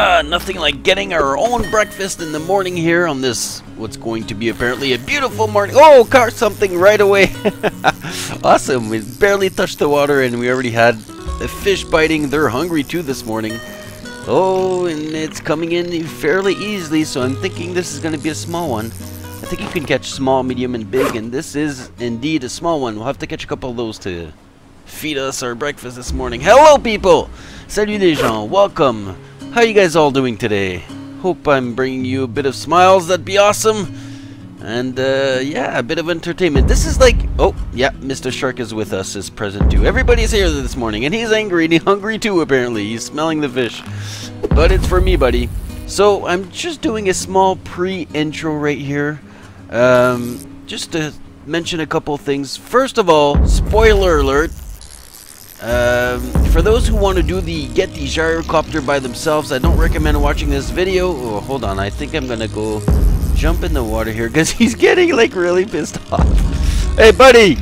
Ah, nothing like getting our own breakfast in the morning here on this, what's going to be apparently a beautiful morning. Oh, caught something right away. awesome. We barely touched the water and we already had the fish biting. They're hungry too this morning. Oh, and it's coming in fairly easily, so I'm thinking this is going to be a small one. I think you can catch small, medium, and big, and this is indeed a small one. We'll have to catch a couple of those to feed us our breakfast this morning. Hello, people! Salut les gens, welcome. How you guys all doing today? Hope I'm bringing you a bit of smiles. That'd be awesome. And uh, yeah, a bit of entertainment. This is like, oh yeah, Mr. Shark is with us, is present too. Everybody's here this morning, and he's angry and he's hungry too. Apparently, he's smelling the fish. But it's for me, buddy. So I'm just doing a small pre-intro right here, um, just to mention a couple things. First of all, spoiler alert. Um, for those who want to do the get the gyrocopter by themselves, I don't recommend watching this video. Oh, hold on, I think I'm gonna go jump in the water here because he's getting like really pissed off. hey, buddy!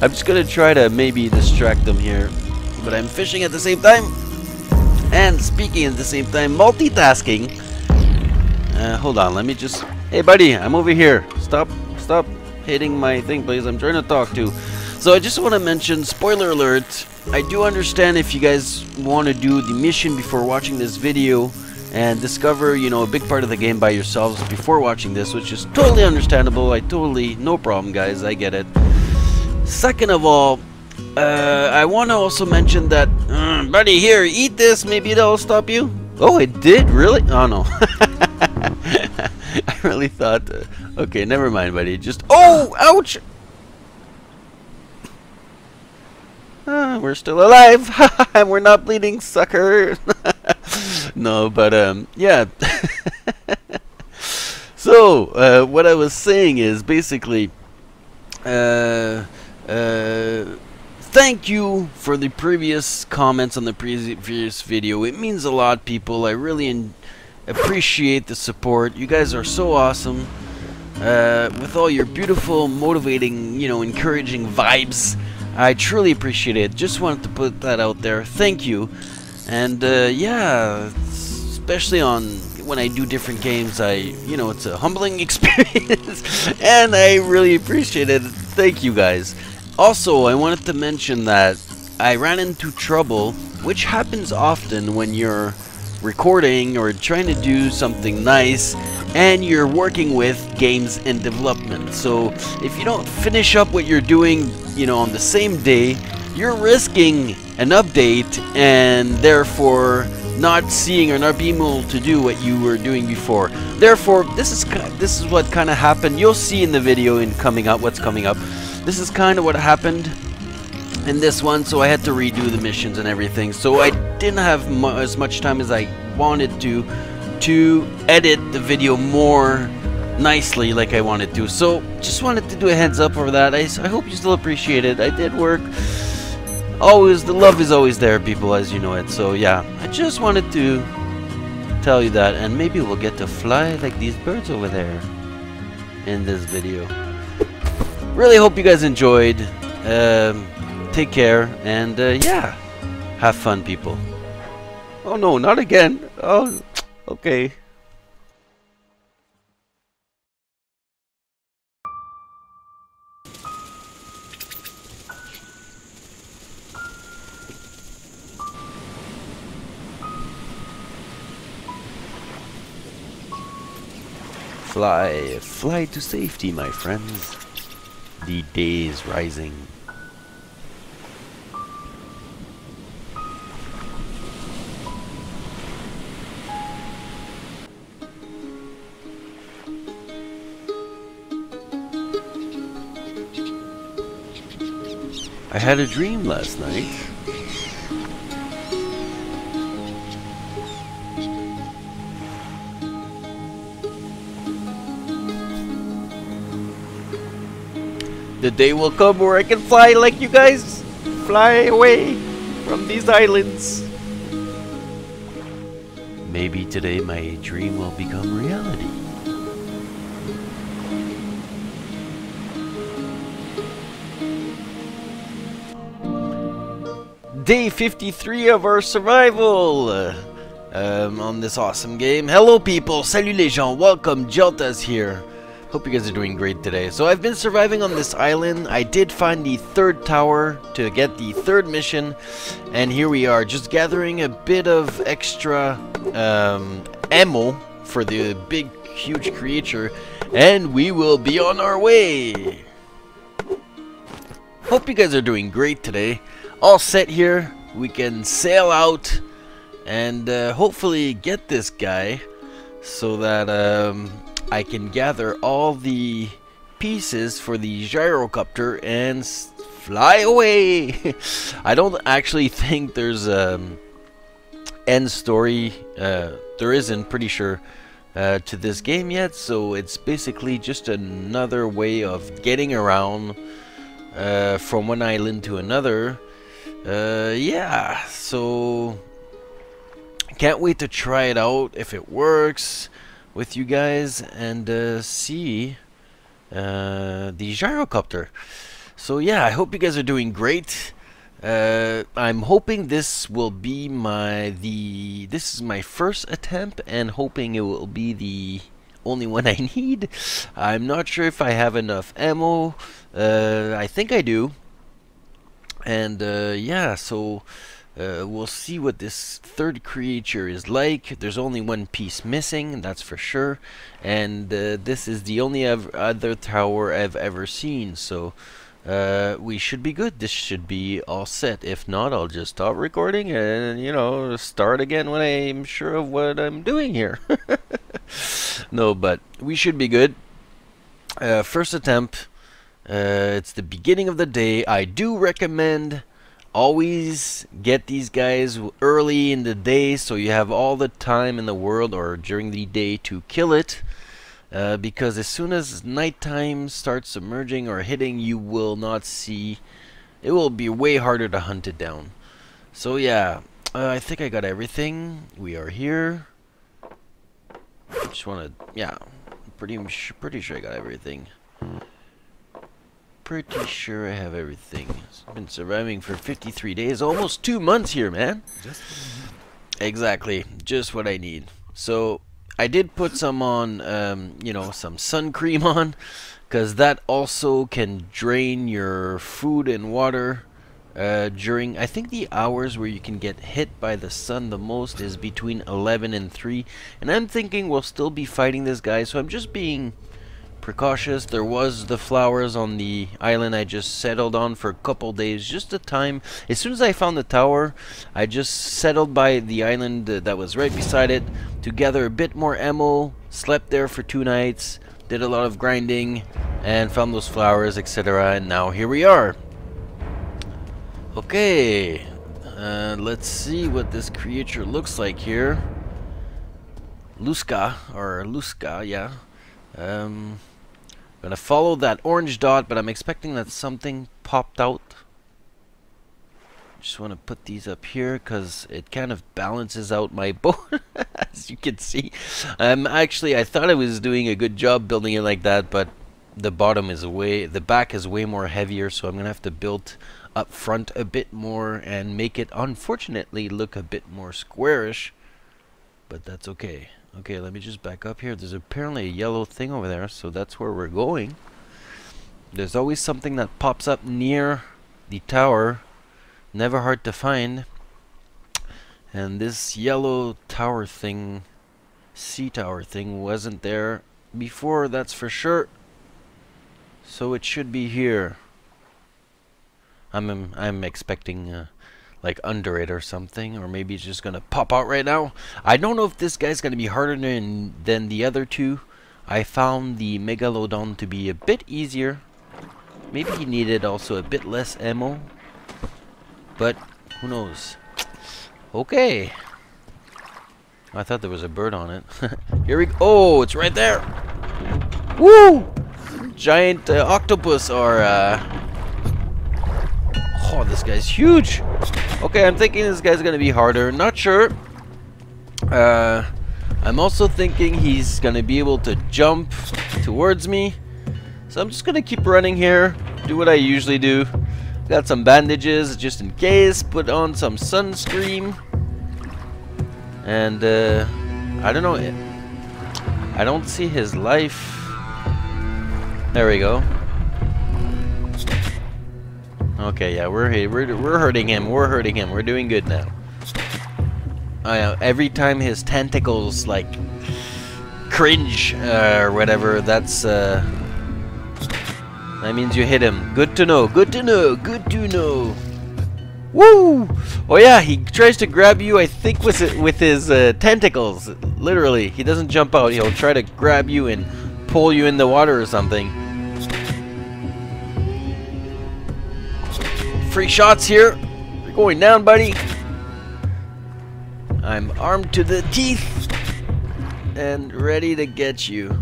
I'm just gonna try to maybe distract him here, but I'm fishing at the same time and speaking at the same time, multitasking. Uh, hold on, let me just. Hey, buddy, I'm over here. Stop, stop hitting my thing, please. I'm trying to talk to. So I just want to mention, spoiler alert, I do understand if you guys want to do the mission before watching this video and discover, you know, a big part of the game by yourselves before watching this, which is totally understandable. I totally, no problem, guys. I get it. Second of all, uh, I want to also mention that, uh, buddy, here, eat this. Maybe that'll stop you. Oh, it did? Really? Oh, no. I really thought... Uh, okay, never mind, buddy. Just... Oh, ouch! Uh, we're still alive. and we're not bleeding, sucker. no, but, um, yeah. so, uh, what I was saying is basically... Uh, uh, thank you for the previous comments on the previous video. It means a lot, people. I really appreciate the support. You guys are so awesome. Uh, with all your beautiful, motivating, you know, encouraging vibes. I truly appreciate it. Just wanted to put that out there. Thank you. And uh, yeah, especially on when I do different games, I, you know, it's a humbling experience. and I really appreciate it. Thank you guys. Also, I wanted to mention that I ran into trouble, which happens often when you're recording or trying to do something nice and you're working with games in development. So if you don't finish up what you're doing, you know, on the same day, you're risking an update and therefore not seeing or not being able to do what you were doing before. Therefore, this is this is what kind of happened. You'll see in the video in coming up what's coming up. This is kind of what happened in this one, so I had to redo the missions and everything. So I didn't have mu as much time as I wanted to to edit the video more nicely like I wanted to. So just wanted to do a heads up over that. I, I hope you still appreciate it. I did work. Always, the love is always there, people, as you know it. So yeah, I just wanted to tell you that, and maybe we'll get to fly like these birds over there in this video. Really hope you guys enjoyed. Um, take care, and uh, yeah, have fun, people. Oh no, not again. Oh, okay. Fly, fly to safety, my friends. The day is rising. I had a dream last night. The day will come where I can fly like you guys. Fly away from these islands. Maybe today my dream will become reality. Day 53 of our survival! Um, on this awesome game. Hello people, salut les gens, welcome, GELtaz here. Hope you guys are doing great today. So I've been surviving on this island. I did find the third tower to get the third mission. And here we are, just gathering a bit of extra um, ammo for the big, huge creature. And we will be on our way. Hope you guys are doing great today. All set here. We can sail out and uh, hopefully get this guy so that um, I can gather all the pieces for the gyrocopter and fly away. I don't actually think there's a um, end story. Uh, there isn't, pretty sure, uh, to this game yet. So it's basically just another way of getting around uh, from one island to another. Uh, yeah, so can't wait to try it out if it works with you guys and uh, see uh, the gyrocopter. So yeah, I hope you guys are doing great. Uh, I'm hoping this will be my the this is my first attempt and hoping it will be the only one I need. I'm not sure if I have enough ammo. Uh, I think I do. And uh, yeah, so uh, we'll see what this third creature is like. There's only one piece missing, that's for sure. And uh, this is the only other tower I've ever seen, so uh, we should be good. This should be all set. If not, I'll just stop recording and, you know, start again when I'm sure of what I'm doing here. no, but we should be good. Uh, first attempt. Uh, it's the beginning of the day. I do recommend always get these guys early in the day so you have all the time in the world or during the day to kill it uh, because as soon as nighttime starts emerging or hitting you will not see it will be way harder to hunt it down. So yeah uh, I think I got everything. We are here. Just want to yeah pretty pretty sure I got everything pretty sure I have everything. I've been surviving for 53 days, almost two months here, man. Just exactly, just what I need. So I did put some on, um, you know, some sun cream on, because that also can drain your food and water. Uh, during I think the hours where you can get hit by the sun the most is between 11 and 3 and I'm thinking we'll still be fighting this guy so I'm just being precautious. There was the flowers on the island I just settled on for a couple days, just a time. As soon as I found the tower, I just settled by the island that was right beside it to gather a bit more ammo, slept there for two nights, did a lot of grinding, and found those flowers, etc. And now here we are. Okay, uh, let's see what this creature looks like here. Lusca, or Lusca, yeah. Um, Gonna follow that orange dot, but I'm expecting that something popped out. Just want to put these up here because it kind of balances out my boat, as you can see. Um, actually, I thought I was doing a good job building it like that, but the bottom is way, the back is way more heavier, so I'm gonna have to build up front a bit more and make it, unfortunately, look a bit more squarish. But that's okay. Okay, let me just back up here. There's apparently a yellow thing over there, so that's where we're going. There's always something that pops up near the tower. Never hard to find. And this yellow tower thing, sea tower thing, wasn't there before, that's for sure. So it should be here. I'm I'm expecting uh, like under it or something, or maybe it's just gonna pop out right now. I don't know if this guy's gonna be harder than, than the other two. I found the Megalodon to be a bit easier. Maybe he needed also a bit less ammo. But, who knows. Okay. I thought there was a bird on it. Here we go. Oh, it's right there. Woo! Giant uh, octopus or uh, Oh, this guy's huge. Okay, I'm thinking this guy's gonna be harder. Not sure. Uh, I'm also thinking he's gonna be able to jump towards me. So I'm just gonna keep running here. Do what I usually do. Got some bandages just in case. Put on some sunscreen. And uh, I don't know. I don't see his life. There we go. Okay, yeah, we're we're we're hurting him. We're hurting him. We're doing good now. Uh, every time his tentacles like cringe uh, or whatever, that's uh, that means you hit him. Good to know. Good to know. Good to know. Woo! Oh yeah, he tries to grab you. I think with it with his uh, tentacles. Literally, he doesn't jump out. He'll try to grab you and pull you in the water or something. Free shots here. You're going down, buddy. I'm armed to the teeth and ready to get you.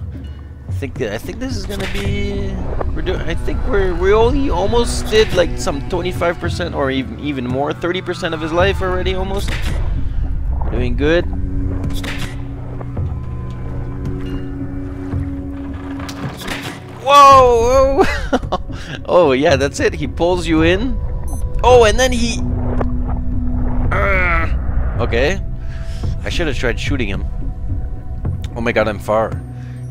I think I think this is gonna be. We're doing. I think we're we only almost did like some 25% or even even more, 30% of his life already almost. Doing good. Whoa! whoa. oh yeah, that's it. He pulls you in. Oh, and then he... Uh, okay. I should have tried shooting him. Oh my god, I'm far.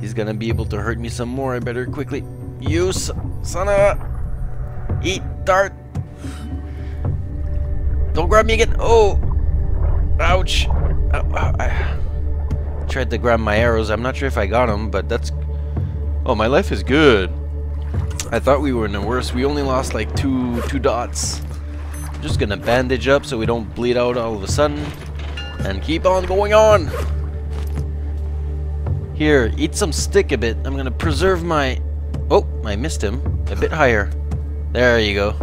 He's gonna be able to hurt me some more. I better quickly... You son of a... Eat dart. Don't grab me again. Oh! Ouch. I tried to grab my arrows. I'm not sure if I got them, but that's... Oh, my life is good. I thought we were in the worst. We only lost like two two dots. Just gonna bandage up so we don't bleed out all of a sudden. And keep on going on. Here, eat some stick a bit. I'm gonna preserve my... Oh, I missed him. A bit higher. There you go.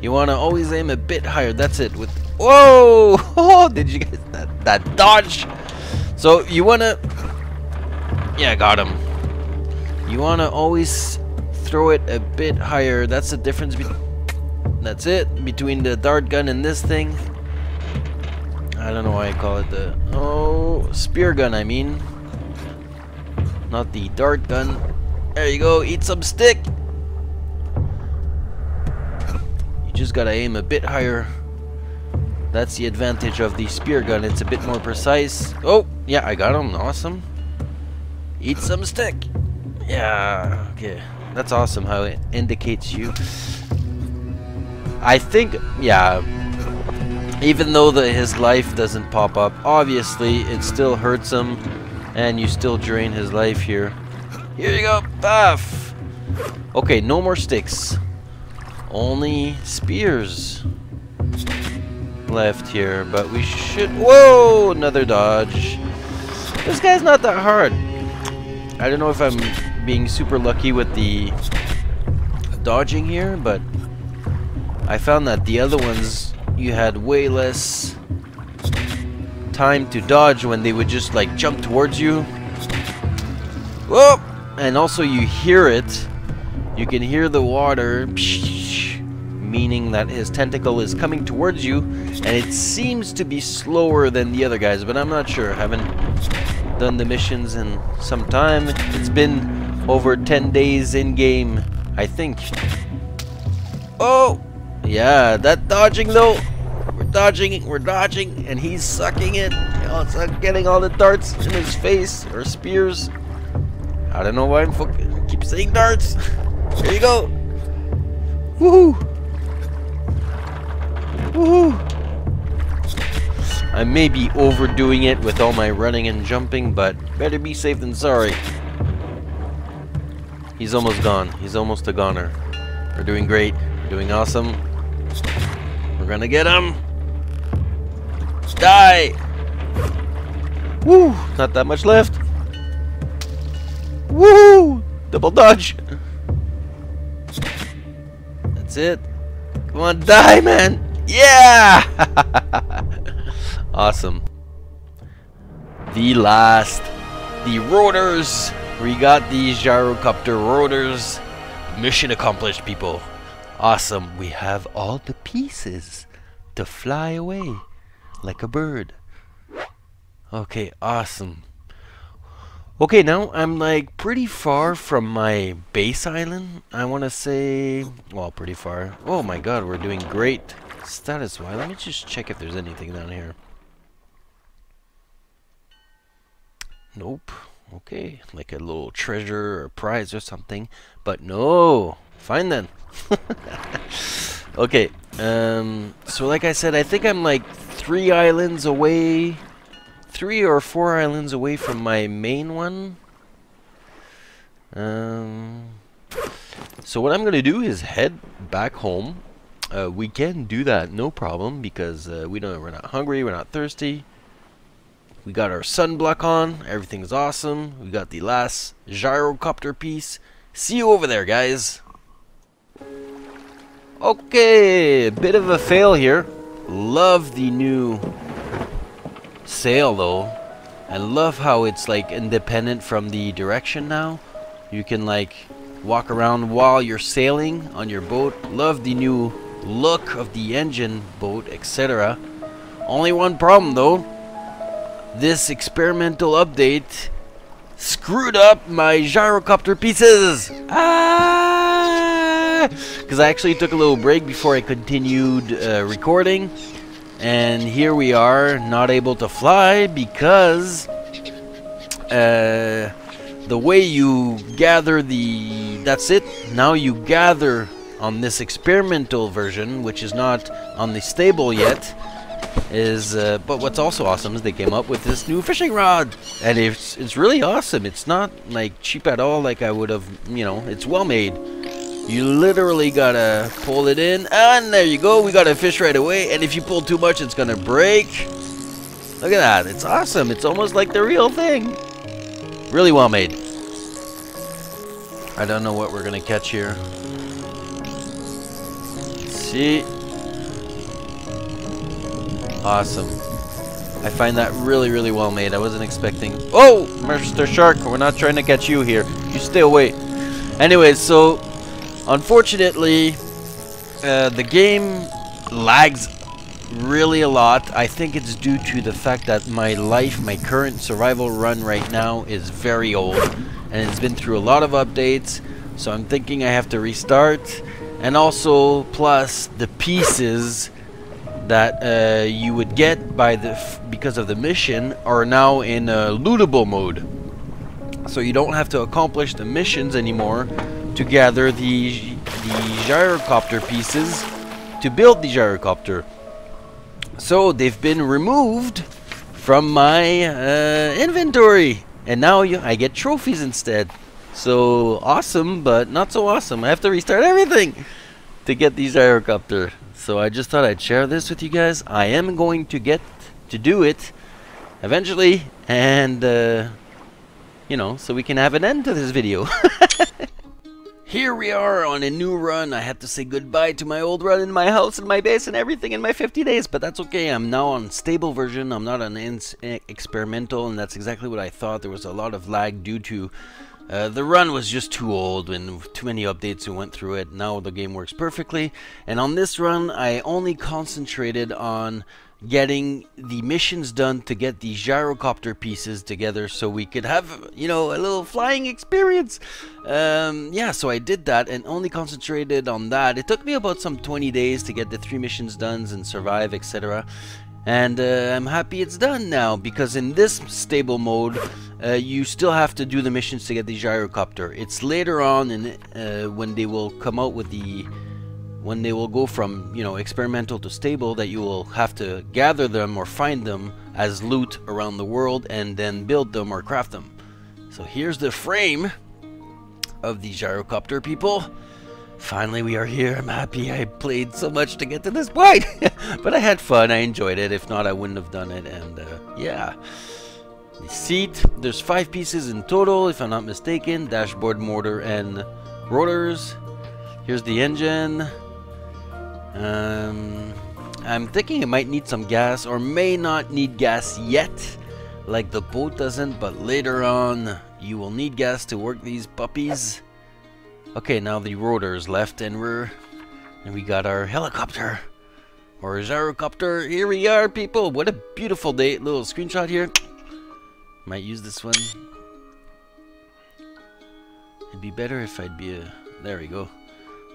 You wanna always aim a bit higher. That's it. With Whoa! Oh, did you get that, that dodge? So you wanna... Yeah, got him. You wanna always throw it a bit higher. That's the difference between that's it between the dart gun and this thing. I don't know why I call it the oh spear gun. I mean, not the dart gun. There you go. Eat some stick. You just gotta aim a bit higher. That's the advantage of the spear gun. It's a bit more precise. Oh, yeah, I got him. Awesome. Eat some stick. Yeah, okay. That's awesome how it indicates you. I think, yeah, even though the, his life doesn't pop up, obviously it still hurts him and you still drain his life here. Here you go, buff! Okay, no more sticks. Only spears left here, but we should... Whoa! Another dodge. This guy's not that hard. I don't know if I'm being super lucky with the dodging here, but I found that the other ones, you had way less time to dodge when they would just like jump towards you. Whoa! And also you hear it. You can hear the water, meaning that his tentacle is coming towards you, and it seems to be slower than the other guys, but I'm not sure. I haven't done the missions in some time. It's been over 10 days in game, I think. Oh! Yeah, that dodging though. We're dodging, we're dodging, and he's sucking it. You it's like getting all the darts in his face or spears. I don't know why I'm fucking keep saying darts. Here you go. Woohoo! Woohoo! I may be overdoing it with all my running and jumping, but better be safe than sorry. He's almost gone. He's almost a goner. We're doing great. We're doing awesome. Gonna get him. Die! Woo! Not that much left. Woo! Double dodge. That's it. Come on, die, man! Yeah! awesome. The last. The rotors. We got these gyrocopter rotors. Mission accomplished, people. Awesome. We have all the pieces to fly away like a bird. Okay, awesome. Okay, now I'm like pretty far from my base island. I want to say, well, pretty far. Oh my god, we're doing great status-wise. Let me just check if there's anything down here. Nope. Okay, like a little treasure or prize or something. But no. Fine then. okay. Um. So like I said, I think I'm like three islands away, three or four islands away from my main one. Um. So what I'm gonna do is head back home. Uh, we can do that, no problem, because uh, we don't. We're not hungry. We're not thirsty. We got our sunblock on. Everything's awesome. We got the last gyrocopter piece. See you over there, guys. Okay, bit of a fail here. Love the new sail though. I love how it's like independent from the direction now. You can like walk around while you're sailing on your boat. Love the new look of the engine, boat, etc. Only one problem though this experimental update screwed up my gyrocopter pieces. Ah! Because I actually took a little break before I continued uh, recording. And here we are, not able to fly because uh, the way you gather the... That's it. Now you gather on this experimental version, which is not on the stable yet is uh, but what's also awesome is they came up with this new fishing rod and it's it's really awesome it's not like cheap at all like I would have you know it's well made you literally gotta pull it in and there you go we got a fish right away and if you pull too much it's gonna break look at that it's awesome it's almost like the real thing really well made I don't know what we're gonna catch here Let's see Awesome. I find that really, really well made. I wasn't expecting... Oh! Mr. Shark, we're not trying to catch you here. You stay away. Anyways, so... Unfortunately, uh, the game lags really a lot. I think it's due to the fact that my life, my current survival run right now is very old. And it's been through a lot of updates. So I'm thinking I have to restart. And also, plus, the pieces that uh, you would get by the because of the mission are now in a lootable mode. So you don't have to accomplish the missions anymore to gather the the gyrocopter pieces to build the gyrocopter. So they've been removed from my uh, inventory, and now you, I get trophies instead. So awesome, but not so awesome. I have to restart everything to get these gyrocopter. So I just thought I'd share this with you guys. I am going to get to do it eventually, and uh, you know, so we can have an end to this video. Here we are on a new run. I had to say goodbye to my old run in my house and my base and everything in my 50 days, but that's okay. I'm now on stable version. I'm not on eh, experimental, and that's exactly what I thought. There was a lot of lag due to uh, the run was just too old and too many updates we went through it. Now the game works perfectly. And on this run, I only concentrated on getting the missions done to get the gyrocopter pieces together so we could have, you know, a little flying experience. Um, yeah, so I did that and only concentrated on that. It took me about some 20 days to get the three missions done and survive, etc. And uh, I'm happy it's done now because in this stable mode, uh, you still have to do the missions to get the gyrocopter. It's later on in uh, when they will come out with the when they will go from you know experimental to stable that you will have to gather them or find them as loot around the world and then build them or craft them. So here's the frame of the gyrocopter people. Finally, we are here. I'm happy I played so much to get to this point. but I had fun. I enjoyed it. If not, I wouldn't have done it. And uh, yeah. The seat. There's five pieces in total, if I'm not mistaken. Dashboard, motor, and rotors. Here's the engine. Um, I'm thinking it might need some gas or may not need gas yet. Like the boat doesn't, but later on you will need gas to work these puppies. Okay, now the rotors left and we're and we got our helicopter or gyrocopter. Here we are, people. What a beautiful day. Little screenshot here. Might use this one. It'd be better if I'd be a. There we go.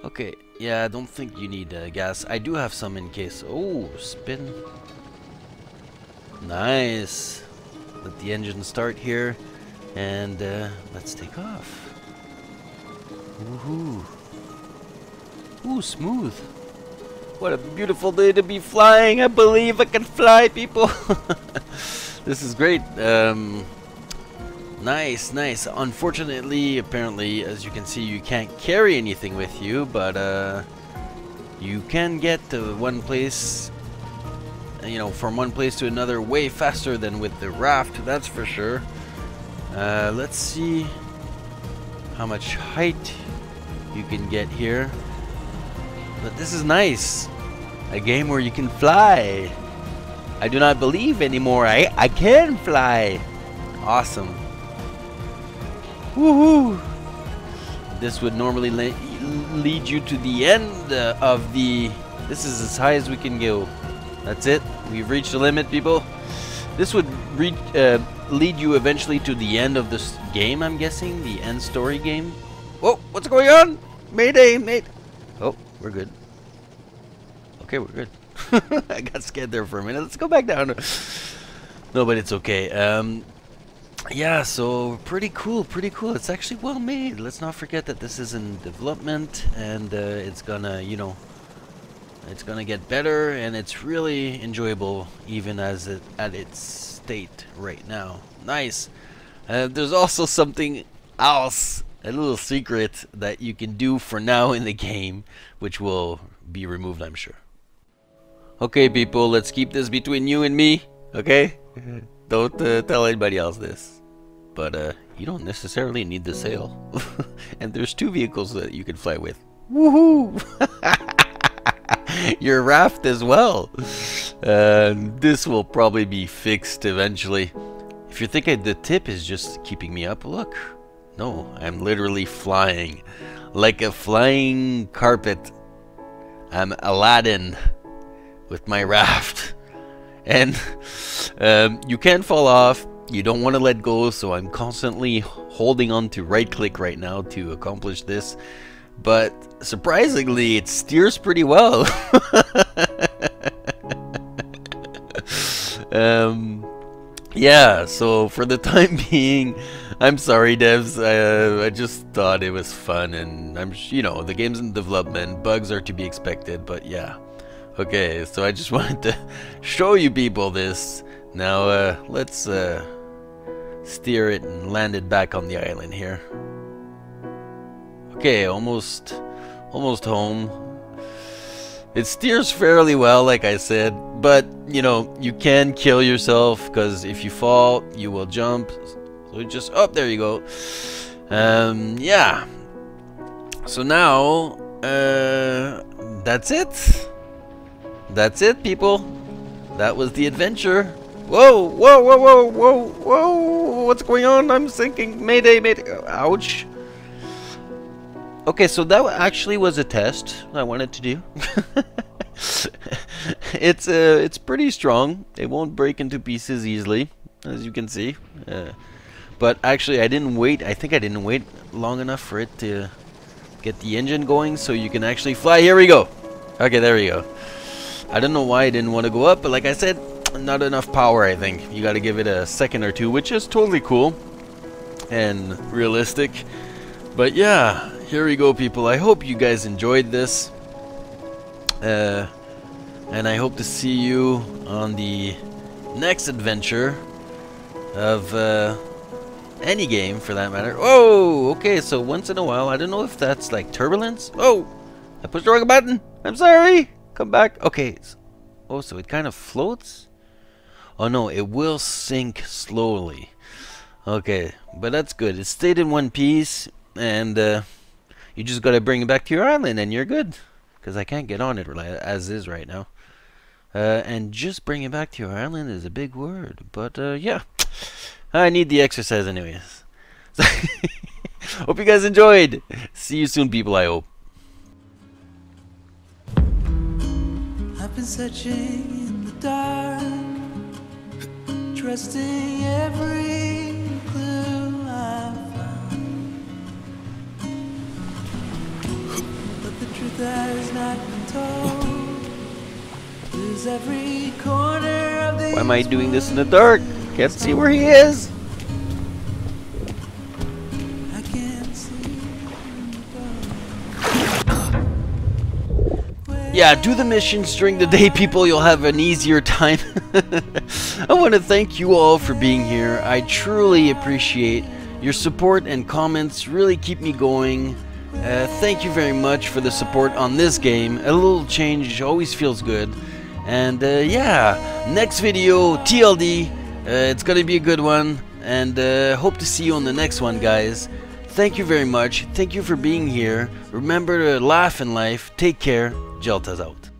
Okay. Yeah, I don't think you need uh, gas. I do have some in case. Oh, spin. Nice. let the engine start here, and uh, let's take off. Woohoo! Ooh, smooth. What a beautiful day to be flying. I believe I can fly, people. this is great. Um, nice, nice. Unfortunately, apparently, as you can see, you can't carry anything with you, but uh, you can get to one place, you know, from one place to another way faster than with the raft, that's for sure. Uh, let's see how much height you can get here. But this is nice. A game where you can fly. I do not believe anymore. I, I can fly. Awesome. Woohoo! This would normally le lead you to the end of the... This is as high as we can go. That's it. We've reached the limit, people. This would uh, lead you eventually to the end of this game, I'm guessing. The end story game. Whoa, what's going on? Mayday, mate. Oh, we're good. Okay, we're good. I got scared there for a minute. Let's go back down. no, but it's okay. Um, yeah, so pretty cool, pretty cool. It's actually well made. Let's not forget that this is in development and uh, it's gonna, you know, it's gonna get better and it's really enjoyable even as it at its state right now. Nice. Uh, there's also something else a little secret that you can do for now in the game, which will be removed, I'm sure. Okay, people, let's keep this between you and me, okay? don't uh, tell anybody else this. But uh, you don't necessarily need the sail. and there's two vehicles that you can fly with. Woohoo! Your raft as well. Uh, this will probably be fixed eventually. If you're thinking the tip is just keeping me up, look, no, I'm literally flying. Like a flying carpet. I'm Aladdin with my raft. And um, you can't fall off. You don't want to let go, so I'm constantly holding on to right click right now to accomplish this. But surprisingly, it steers pretty well. um, yeah, so for the time being, I'm sorry, devs. I, uh, I just thought it was fun, and I'm, you know, the game's in development. Bugs are to be expected, but yeah. Okay, so I just wanted to show you people this. Now, uh, let's uh, steer it and land it back on the island here. Okay, almost, almost home. It steers fairly well, like I said, but, you know, you can kill yourself, because if you fall, you will jump. So just, oh, there you go. Um, yeah. So now, uh, that's it. That's it, people. That was the adventure. Whoa, whoa, whoa, whoa, whoa, whoa. What's going on? I'm sinking. Mayday, mayday. Ouch. Okay, so that actually was a test I wanted to do. it's uh, it's pretty strong. It won't break into pieces easily, as you can see. Uh, but actually, I didn't wait. I think I didn't wait long enough for it to get the engine going, so you can actually fly. Here we go. Okay, there we go. I don't know why I didn't want to go up, but like I said, not enough power. I think you got to give it a second or two, which is totally cool and realistic. But yeah, here we go, people. I hope you guys enjoyed this. Uh, and I hope to see you on the next adventure of uh, any game for that matter. Oh, okay, so once in a while, I don't know if that's like turbulence. Oh, I pushed the wrong button. I'm sorry. Come back. Okay. Oh, so it kind of floats? Oh no, it will sink slowly. Okay, but that's good. It stayed in one piece, and uh, you just gotta bring it back to your island and you're good. Because I can't get on it as is right now. Uh, and just bring it back to your island is a big word. But uh, yeah, I need the exercise anyways. hope you guys enjoyed. See you soon, people, I hope. I've been searching in the dark, trusting every clue I found. But the truth has not been told. There's every corner of the. Why am I doing this in the dark? Can't see where he is. Yeah, do the missions during the day, people. You'll have an easier time. I want to thank you all for being here. I truly appreciate your support and comments. Really keep me going. Uh, thank you very much for the support on this game. A little change always feels good. And uh, yeah, next video, TLD. Uh, it's gonna be a good one. And uh, hope to see you on the next one, guys. Thank you very much. Thank you for being here. Remember to laugh in life. Take care. GELtaz out.